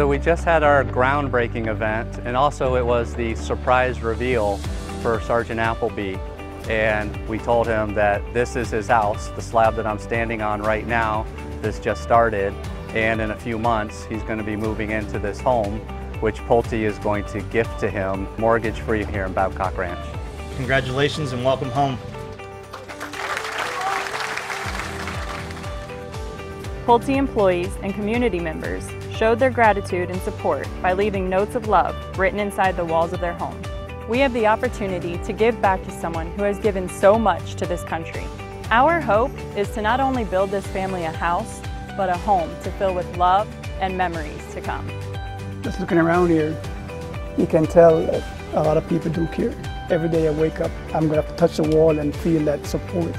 So we just had our groundbreaking event and also it was the surprise reveal for Sergeant Appleby. And we told him that this is his house, the slab that I'm standing on right now. This just started and in a few months he's going to be moving into this home which Pulte is going to gift to him mortgage free here in Babcock Ranch. Congratulations and welcome home. Pulte employees and community members showed their gratitude and support by leaving notes of love written inside the walls of their home. We have the opportunity to give back to someone who has given so much to this country. Our hope is to not only build this family a house, but a home to fill with love and memories to come. Just looking around here, you can tell that a lot of people do care. Every day I wake up, I'm gonna to touch the wall and feel that support.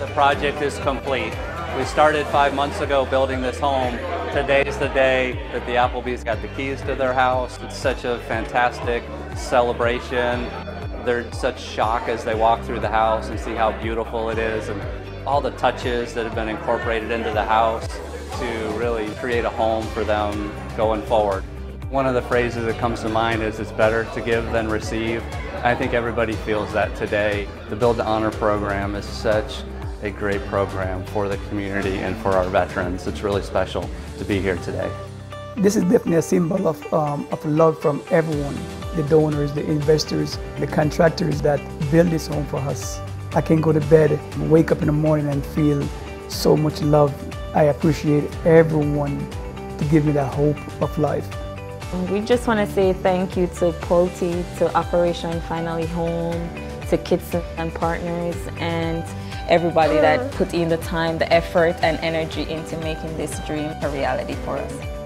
The project is complete. We started five months ago building this home. Today's the day that the Applebys got the keys to their house. It's such a fantastic celebration. They're such shock as they walk through the house and see how beautiful it is and all the touches that have been incorporated into the house to really create a home for them going forward. One of the phrases that comes to mind is it's better to give than receive. I think everybody feels that today. The Built to Honor program is such a great program for the community and for our veterans. It's really special to be here today. This is definitely a symbol of, um, of love from everyone, the donors, the investors, the contractors that build this home for us. I can go to bed and wake up in the morning and feel so much love. I appreciate everyone to give me that hope of life. We just want to say thank you to Pulte, to Operation Finally Home, to Kitson and Partners, and everybody that put in the time, the effort, and energy into making this dream a reality for us.